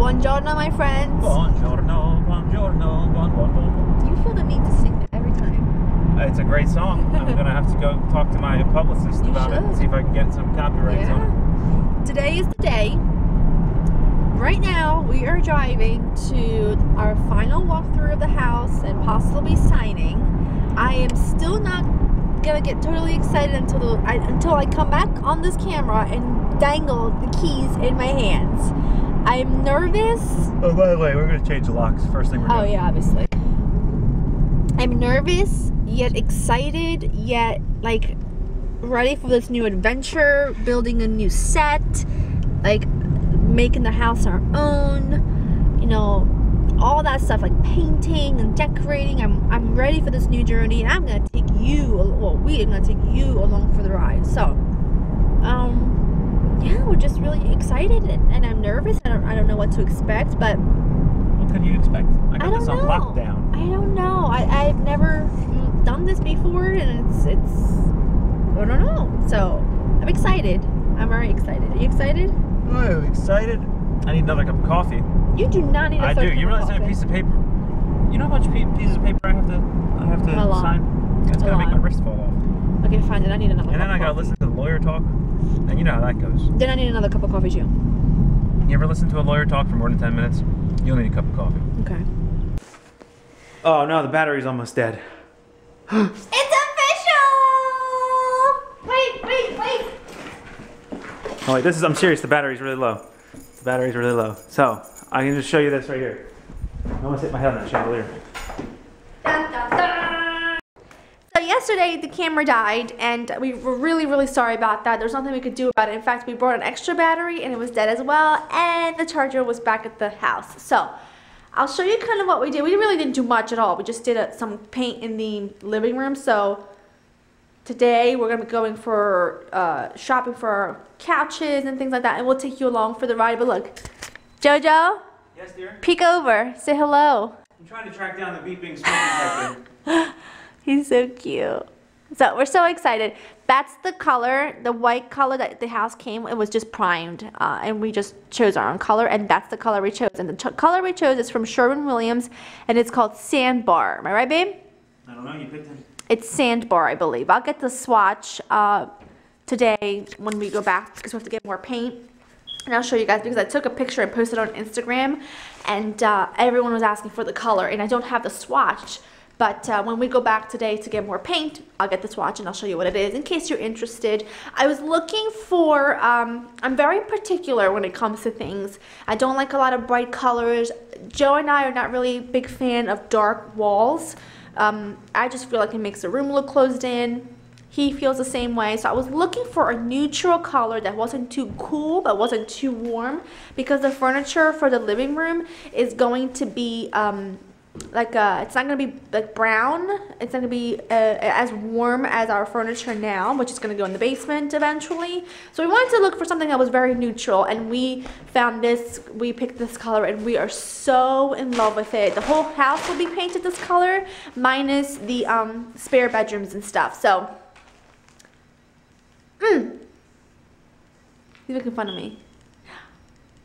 Buongiorno, my friends. Buongiorno, buongiorno, buon, buon, buon. You feel the need to sing that every time. Uh, it's a great song. I'm gonna have to go talk to my publicist You about it and see if I can get some copyrights on it. Today is the day. Right now, we are driving to our final walkthrough of the house and possibly signing. I am still not gonna get totally excited until the, I, until I come back on this camera and dangle the keys in my hands. I'm nervous. Oh, by the way, we're gonna change the locks. First thing we're Oh yeah, obviously. I'm nervous, yet excited, yet like ready for this new adventure, building a new set, like making the house our own, you know, all that stuff like painting and decorating. I'm I'm ready for this new journey and I'm gonna take you well, we are gonna take you along for the ride. So um yeah, we're just really excited and, and I'm nervous. I don't know what to expect, but What can you expect? I got I this don't on know. lockdown. I don't know. I, I've never done this before, and it's it's. I don't know. So I'm excited. I'm very excited. Are you excited? Oh, excited. I need another cup of coffee. You do not need a I do. You realize I have a piece of paper? You know how much pieces of paper I have to I have to A sign? It's gonna make my wrist fall off. Okay, fine. Then I need another. And then I gotta coffee. listen to the lawyer talk. And you know how that goes. Then I need another cup of coffee too. You ever listen to a lawyer talk for more than 10 minutes? You'll need a cup of coffee. Okay. Oh no, the battery's almost dead. It's official. Wait, wait, wait. Oh wait, this is, I'm serious, the battery's really low. The battery's really low. So, I can just show you this right here. I almost hit my head on that chandelier. Yesterday the camera died and we were really really sorry about that. There's nothing we could do about it. In fact, we brought an extra battery and it was dead as well and the charger was back at the house. So I'll show you kind of what we did. We really didn't do much at all. We just did uh some paint in the living room. So today we're going to be going for uh, shopping for our couches and things like that and we'll take you along for the ride. But look, Jojo, Yes, dear? peek over, say hello. I'm trying to track down the beeping detector. He's so cute. So we're so excited. That's the color, the white color that the house came. It was just primed, uh, and we just chose our own color, and that's the color we chose. And the color we chose is from Sherwin Williams, and it's called Sandbar. Am I right, babe? I don't know, you picked it. It's Sandbar, I believe. I'll get the swatch uh, today when we go back because we have to get more paint. And I'll show you guys because I took a picture and posted on Instagram, and uh, everyone was asking for the color, and I don't have the swatch. But uh, when we go back today to get more paint, I'll get the swatch and I'll show you what it is in case you're interested. I was looking for, um, I'm very particular when it comes to things. I don't like a lot of bright colors. Joe and I are not really big fan of dark walls. Um, I just feel like it makes the room look closed in. He feels the same way. So I was looking for a neutral color that wasn't too cool but wasn't too warm because the furniture for the living room is going to be um, like uh, it's not gonna be like brown. It's gonna be uh, as warm as our furniture now, which is gonna go in the basement eventually. So we wanted to look for something that was very neutral, and we found this. We picked this color, and we are so in love with it. The whole house will be painted this color, minus the um, spare bedrooms and stuff. So, mm. You're making fun of me.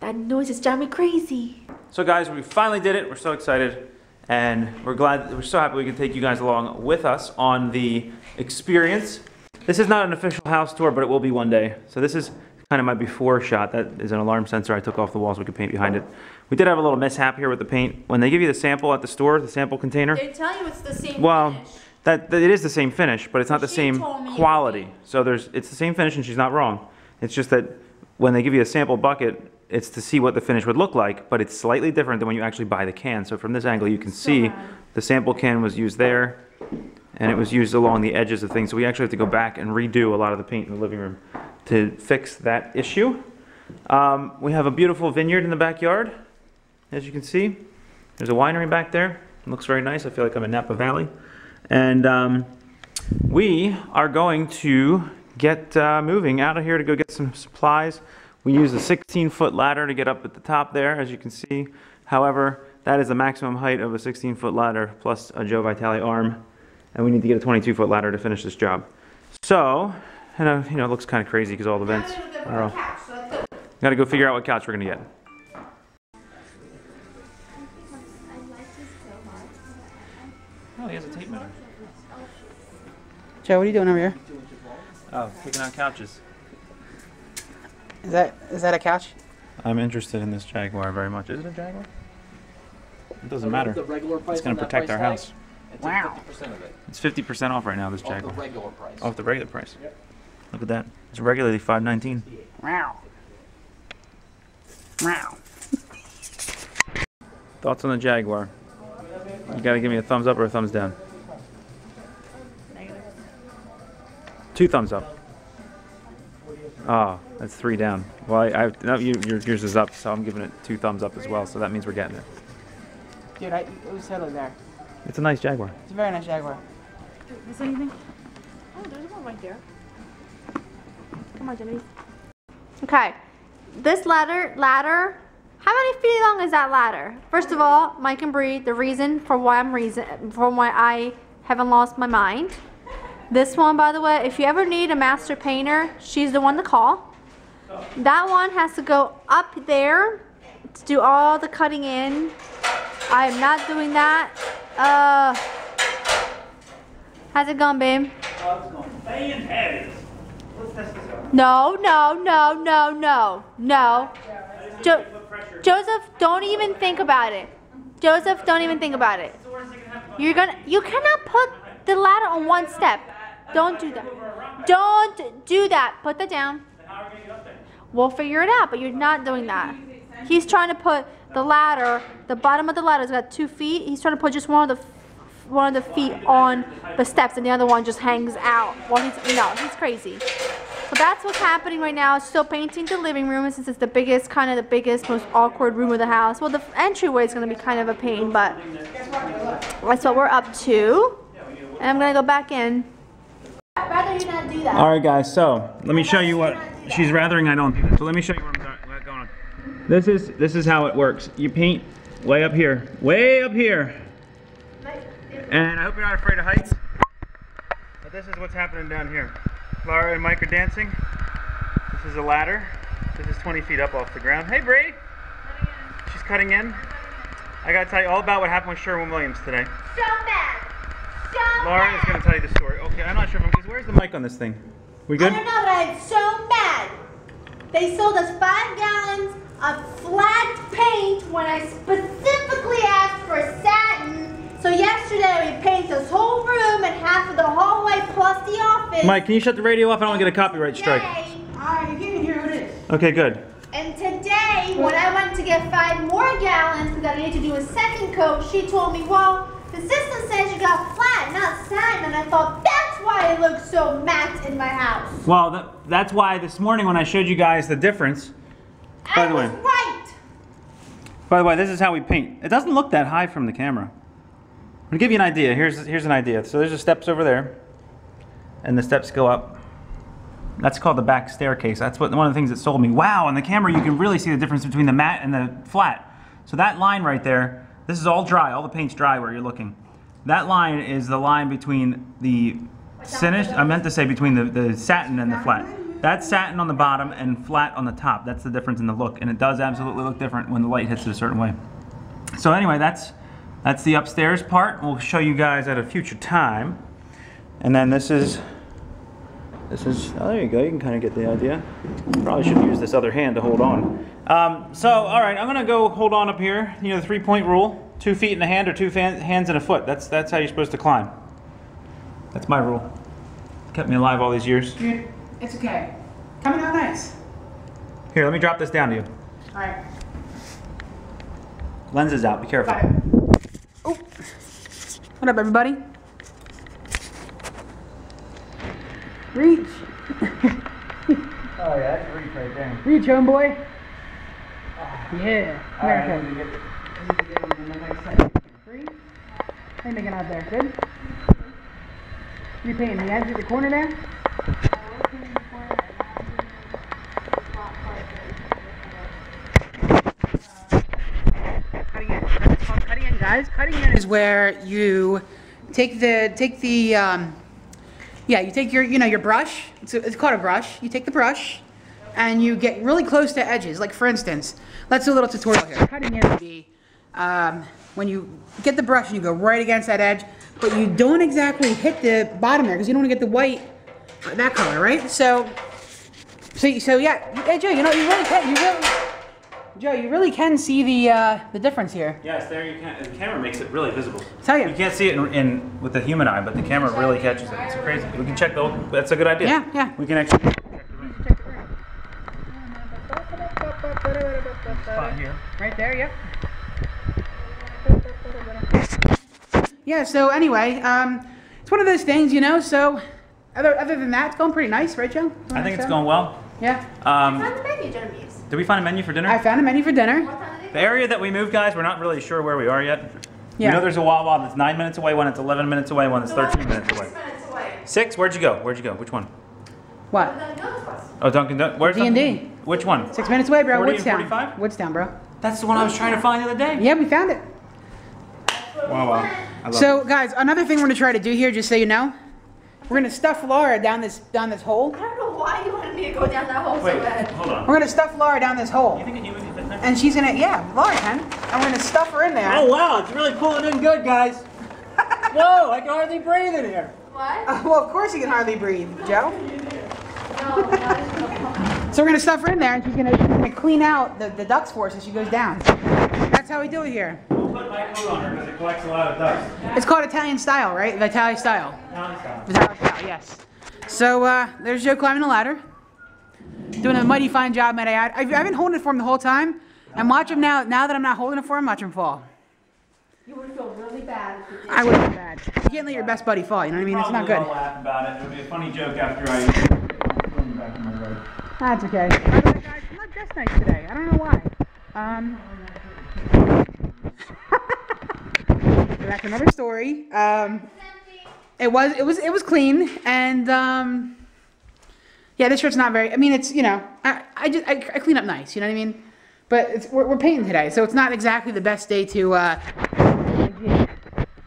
That noise is driving me crazy. So guys, we finally did it. We're so excited. And we're glad, we're so happy we can take you guys along with us on the experience. This is not an official house tour, but it will be one day. So this is kind of my before shot. That is an alarm sensor I took off the wall so we could paint behind it. We did have a little mishap here with the paint. When they give you the sample at the store, the sample container, They tell you it's the same well, finish. that, that it is the same finish, but it's not the She same quality. So there's, it's the same finish and she's not wrong. It's just that when they give you a sample bucket, it's to see what the finish would look like, but it's slightly different than when you actually buy the can. So from this angle, you can see the sample can was used there and it was used along the edges of things. So we actually have to go back and redo a lot of the paint in the living room to fix that issue. Um, we have a beautiful vineyard in the backyard, as you can see. There's a winery back there. It looks very nice. I feel like I'm in Napa Valley. And um, we are going to get uh, moving out of here to go get some supplies. We use a 16 foot ladder to get up at the top there, as you can see. However, that is the maximum height of a 16 foot ladder plus a Joe Vitale arm. And we need to get a 22 foot ladder to finish this job. So, and uh, you know, it looks kind of crazy because all the vents are all. Gotta go figure out what couch we're gonna get. Oh, he has a tape measure. Joe, what are you doing over here? Oh, picking out couches. Is that is that a couch? I'm interested in this Jaguar very much. Is it a Jaguar? It doesn't What matter. the regular price It's gonna protect our tag? house. It's Wow. fifty percent of it, It's 50% off right now, this off the Jaguar. regular price. Off the regular price. Yep. Look at that. It's regularly 519. Wow. Wow. Thoughts on the Jaguar? You gotta give me a thumbs up or a thumbs down. Two thumbs up. Ah, that's three down. Well, I, I no, you, your, yours is up, so I'm giving it two thumbs up as well. So that means we're getting it. Dude, I, it was totally there. It's a nice Jaguar. It's a very nice Jaguar. Is anything? Oh, there's one right there. Come on, Genevieve. Okay, this ladder, ladder. How many feet long is that ladder? First of all, Mike and Bree, the reason for why I'm reason for why I haven't lost my mind. This one, by the way, if you ever need a master painter, she's the one to call. That one has to go up there to do all the cutting in. I am not doing that. Uh, how's it going, babe? No, no, no, no, no, no. Jo- Joseph, don't even think about it. Joseph, don't even think about it. You're gonna, you cannot put the ladder on one step. Don't do that. Don't do that. Put that down. We'll figure it out, but you're not doing that. He's trying to put the ladder, the bottom of the ladder's got two feet. He's trying to put just one of the, one of the feet on the steps, and the other one just hangs out. Well, he's no, he's crazy. So that's what's happening right now. Still painting the living room since it's the biggest, kind of the biggest, most awkward room of the house. Well, the entryway is going to be kind of a pain, but that's what we're up to. And I'm going to go back in. I'd you not do that. All right, guys. So let me show you what she's rathering. I don't. So let me show you what I'm going on. This is this is how it works. You paint way up here, way up here, and I hope you're not afraid of heights. But this is what's happening down here. Laura and Mike are dancing. This is a ladder. This is 20 feet up off the ground. Hey, Bree. She's cutting in. I gotta tell you all about what happened with Sherwin Williams today. So bad. So Laura is gonna tell you the story. Okay, I'm not sure if I'm. Where's the mic on this thing? We good? I good? don't know, but I'm so mad. They sold us five gallons of flat paint when I specifically asked for satin. So yesterday we painted this whole room and half of the hallway plus the office. Mike, can you shut the radio off? I don't want to get a copyright strike. Today. Alright, you can't hear who it is. Okay, good. And today, when I went to get five more gallons because I needed to do a second coat, she told me, well, the system says you got flat, not satin. And I thought, that's why it looks so matte in my house. Well, that, that's why this morning when I showed you guys the difference. By I the was way. right. By the way, this is how we paint. It doesn't look that high from the camera. I'm gonna give you an idea, here's here's an idea. So there's the steps over there, and the steps go up. That's called the back staircase. That's what one of the things that sold me. Wow, on the camera you can really see the difference between the matte and the flat. So that line right there, this is all dry. All the paint's dry where you're looking. That line is the line between the finish. I meant to say between the, the satin and the flat. That's satin on the bottom and flat on the top. That's the difference in the look, and it does absolutely look different when the light hits it a certain way. So anyway, that's that's the upstairs part. We'll show you guys at a future time. And then this is this is oh there you go. You can kind of get the idea. Probably should use this other hand to hold on. Um, so all right, I'm gonna go hold on up here. You know the three point rule: two feet in a hand or two fan- hands in a foot. That's that's how you're supposed to climb. That's my rule. Kept me alive all these years. Dude, it's okay. Coming out nice. Here, let me drop this down to you. Alright. Lenses out. Be careful. Got. Oh. What up, everybody? Reach. Oh yeah, that's reach right there. Reach, homeboy. Ah. Yeah. All right, America. Three. How you making out there? Good? You painting? The edge of the corner there? Cutting in. Cutting in, guys. Cutting in is where you take the take the um, yeah you take your you know your brush. It's, it's called a brush. You take the brush and you get really close to edges. Like for instance, let's do a little tutorial here. Cutting in would be um, when you get the brush and you go right against that edge, but you don't exactly hit the bottom there because you don't want to get the white, uh, that color, right? So, so, so yeah, hey Joe, you know, you really can, you really, Joe, you really can see the, uh, the difference here. Yes, there you can. The camera makes it really visible. Tell you. You can't see it in, in with the human eye, but the camera really catches it. It's crazy. We can check the. That's a good idea. Yeah, yeah. We can actually. check the Spot here. Right there, yep. Yeah, so anyway, um, it's one of those things, you know, so other, other than that, it's going pretty nice, right, Joe? I think it's going well. Yeah. Um, Find the menu, Genevieve. did we find a menu for dinner? I found a menu for dinner. What time is The area that we moved, guys, we're not really sure where we are yet. Yeah. We know there's a Wawa that's nine minutes away, one that's 11 minutes away, one that's 13 minutes away. Six minutes away. Six? Where'd you go? Where'd you go? Which one? What? I'm gonna go this way. Oh, Dunkin' Donuts. Where's D&D. Dunkin'? Which one? Six minutes away, bro. 40 Woodstown. 45? Woodstown, bro. That's the one I was trying to find the other day. Yeah, we found it. Wawa. I love So, guys, another thing we're gonna try to do here, just so you know, we're gonna stuff Laura down this down this hole. I don't know why you wanted me to go down that hole it. so Wait, bad. hold on. We're gonna stuff Laura down this hole, You think a human can fit there? and she's gonna, yeah, Laura can, and we're gonna stuff her in there. Oh wow, it's really pulling in good, guys. Whoa, I can hardly breathe in here. What? Uh, well, of course you can hardly breathe, Joe. No, no. So we're gonna stuff her in there, and she's gonna, she's gonna clean out the, the ducts for us as she goes down. That's how we do it here. We'll put my coat on her because it collects a lot of dust. It's called Italian style, right? The Italian style. Italian style, yes. So uh, there's Joe climbing the ladder, doing a mighty fine job, might I add. I've, I've been holding it for him the whole time, and watch him now. Now that I'm not holding it for him, watch him fall. You would feel really bad if you. I would feel bad. You can't let your best buddy fall. You know what I mean? It's not good. I'll laugh about it. It'll be a funny joke after I. put back in my bed. That's okay. By the way, guys, I'm not dressed nice today. I don't know why. Um. That's another story. Um, it was it was it was clean and um, yeah, this shirt's not very. I mean, it's you know, I I just I, I clean up nice. You know what I mean? But it's, we're, we're painting today, so it's not exactly the best day to. Uh,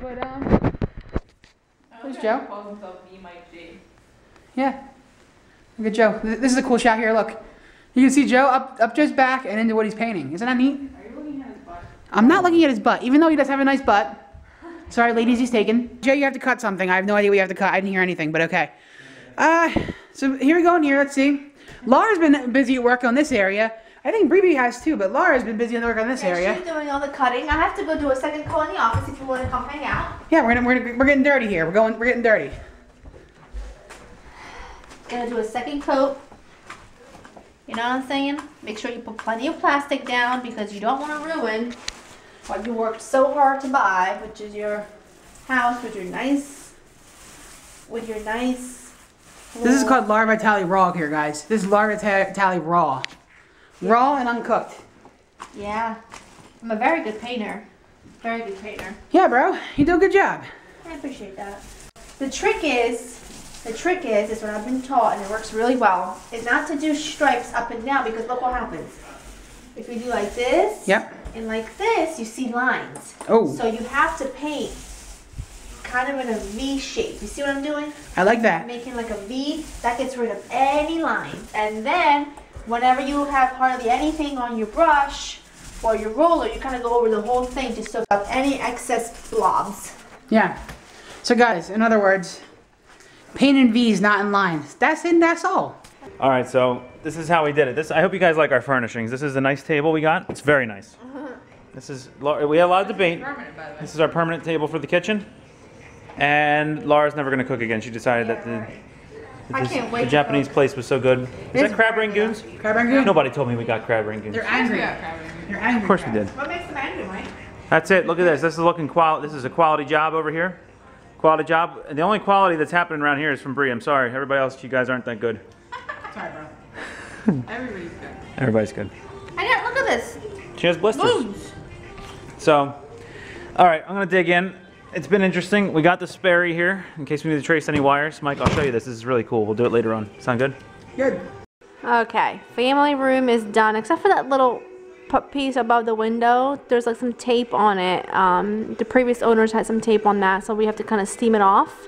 but um, where's Joe? calls himself B Mike G. Yeah. Look at Joe. This is a cool shot here. Look. You can see Joe up, up Joe's back and into what he's painting. Isn't that neat? Are you looking at his butt? I'm not looking at his butt, even though he does have a nice butt. Sorry, ladies, he's taken. Joe, you have to cut something. I have no idea what you have to cut. I didn't hear anything, but okay. Uh, so here we go in here. Let's see. Laura's been busy at work on this area. I think Bree has too, but Laura's been busy at work on this And area. she's doing all the cutting. I have to go do a second call in the office if you want to come hang out. Yeah, we're gonna, we're gonna, we're getting dirty here. We're going we're getting dirty. Gonna do a second coat. You know what I'm saying? Make sure you put plenty of plastic down because you don't want to ruin what you worked so hard to buy, which is your house with your nice, with your nice. This is called Laura Vitale Raw here, guys. This is Vita- Vitale Raw. Raw and uncooked. Yeah, I'm a very good painter. Very good painter. Yeah, bro. You do a good job. I appreciate that. The trick is, the trick is, is what I've been taught, and it works really well, is not to do stripes up and down because look what happens. If you do like this, Yep. And like this, you see lines. Oh. So you have to paint kind of in a V shape. You see what I'm doing? I like that. Making like a V, that gets rid of any lines. And then, whenever you have hardly anything on your brush or your roller, you kind of go over the whole thing to soak up any excess blobs. Yeah. So guys, in other words, paint in V's, not in lines. That's it. That's all. All right, so this is how we did it. This I hope you guys like our furnishings. This is a nice table we got. It's very nice. Uh-huh. This is Laura- we had a lot of debate. Permanent, by the way. This is our permanent table for the kitchen. And Laura's never gonna cook again. She decided that the, that I this- the Japanese cook. place was so good. Is that crab rangoons? Crab rangoon. Nobody told me we got crab rangoons. They're Of angry. Yeah, crabbing. They're angry. Of course we did. What makes them angry, Mike? That's it. Look at this. This is looking qual. This is a quality job over here. Quality job. And the only quality that's happening around here is from Brie. I'm sorry. Everybody else, you guys aren't that good. Sorry, bro. Everybody's good. Everybody's good. I got look at this. She has blisters. So, all right, I'm gonna dig in. It's been interesting. We got the Sperry here in case we need to trace any wires. Mike, I'll show you this. This is really cool. We'll do it later on. Sound good? Good. Okay, family room is done except for that little piece above the window. There's like some tape on it. Um, the previous owners had some tape on that, so we have to kind of steam it off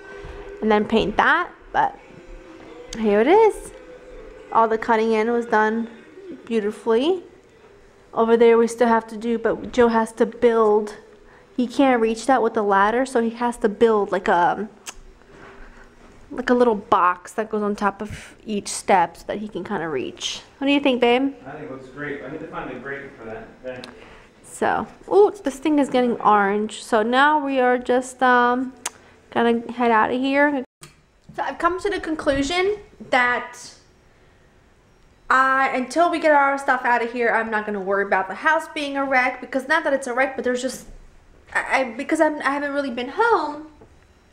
and then paint that. But here it is. All the cutting in was done beautifully. over there we still have to do, but Joe has to build. He can't reach that with the ladder, so he has to build like a like a little box that goes on top of each step so that he can kind of reach. What do you think, babe? I think it looks great. I need to find the grate for that. vent. So, oh, this thing is getting orange. So now we are just um, gonna head out of here. So I've come to the conclusion that I, until we get our stuff out of here, I'm not gonna worry about the house being a wreck because not that it's a wreck, but there's just, I, I because I'm, I haven't really been home.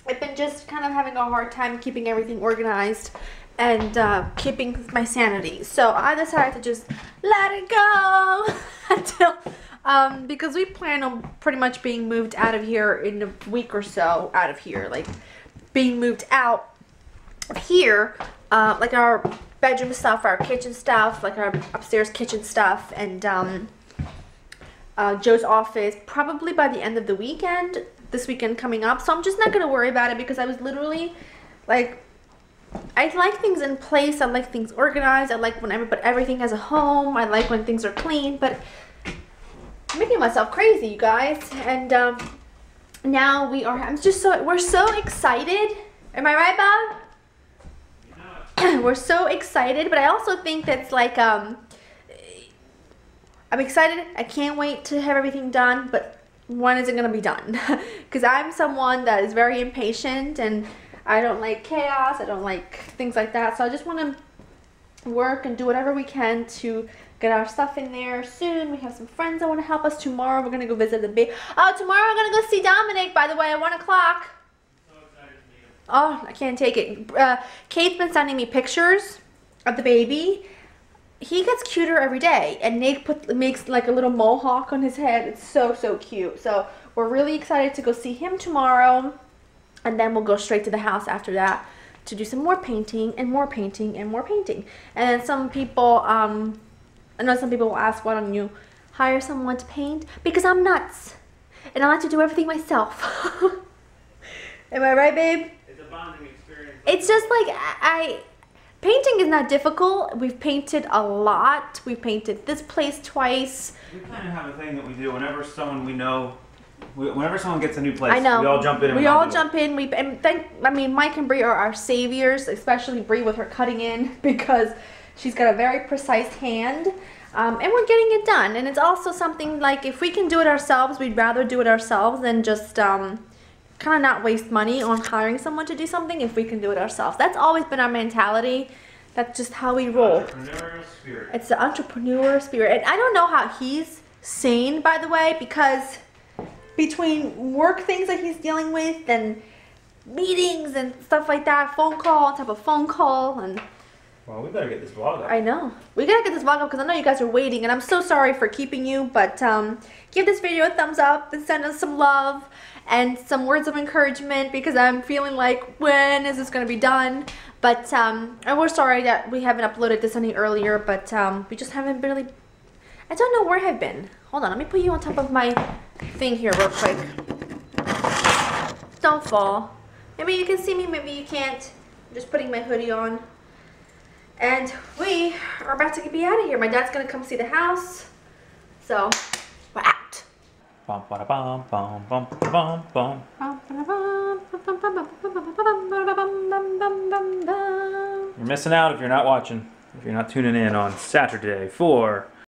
I've been just kind of having a hard time keeping everything organized and uh, keeping my sanity. So I decided to just let it go until, um, because we plan on pretty much being moved out of here in a week or so. Out of here, like being moved out of here, uh, like our bedroom stuff, our kitchen stuff, like our upstairs kitchen stuff, and um, uh, Joe's office probably by the end of the weekend, this weekend coming up. So I'm just not gonna worry about it because I was literally like, I like things in place. I like things organized. I like when everybody everything has a home. I like when things are clean. But I'm making myself crazy, you guys. And um, now we are. I'm just so we're so excited. Am I right, Bob? we're so excited, but I also think that's like um I'm excited. I can't wait to have everything done, but when is it going to be done? Because I'm someone that is very impatient and I don't like chaos. I don't like things like that. So I just want to work and do whatever we can to get our stuff in there soon. We have some friends that want to help us. Tomorrow we're going to go visit the baby. Oh, tomorrow we're going to go see Dominic, by the way, at 1 o'clock. Oh, I can't take it. Uh, Kate's been sending me pictures of the baby. He gets cuter every day, and Nate put, makes like a little mohawk on his head. It's so, so cute. So we're really excited to go see him tomorrow, and then we'll go straight to the house after that to do some more painting and more painting and more painting. And then some people, um, I know some people will ask, why don't you hire someone to paint? Because I'm nuts, and I like to do everything myself. Am I right, babe? It's bonding experience. It's just like I, I painting is not difficult. We've painted a lot. We've painted this place twice. We kind of have a thing that we do whenever someone we know, whenever someone gets a new place, I know. we all jump in and we we all do it. jump in. We and thank. I mean, Mike and Brie are our saviors, especially Brie with her cutting in because she's got a very precise hand. Um, and we're getting it done. And it's also something like if we can do it ourselves, we'd rather do it ourselves than just um, kind of not waste money on hiring someone to do something if we can do it ourselves. That's always been our mentality. That's just how we roll. It's the entrepreneur spirit. And I don't know how he's sane, by the way, because between work things that he's dealing with and meetings and stuff like that, phone call on top of phone call, and Well, we better get this vlog up. I know. We gotta get this vlog up because I know you guys are waiting, and I'm so sorry for keeping you, but um, give this video a thumbs up and send us some love and some words of encouragement because I'm feeling like, when is this gonna be done? But um, and we're sorry that we haven't uploaded this any earlier, but um, we just haven't really. I don't know where I've been. Hold on, let me put you on top of my thing here real quick. Don't fall. Maybe you can see me, maybe you can't. I'm just putting my hoodie on. And we are about to be out of here. My dad's gonna come see the house. So, You're missing out if you're not watching, if you're not tuning in on Saturday for